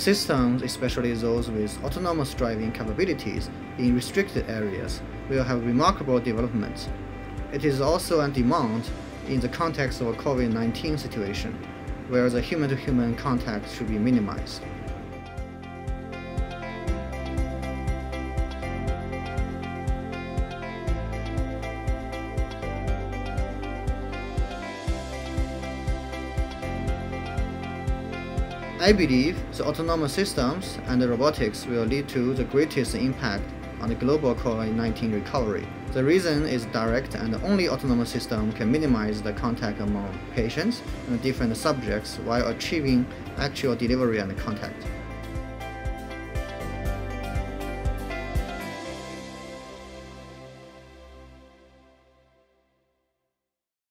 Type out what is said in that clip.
Systems, especially those with autonomous driving capabilities in restricted areas, will have remarkable developments. It is also on demand in the context of a COVID-19 situation, where the human-to-human -human contact should be minimized. I believe the autonomous systems and robotics will lead to the greatest impact on the global COVID-19 recovery. The reason is direct and only autonomous system can minimize the contact among patients and different subjects while achieving actual delivery and contact.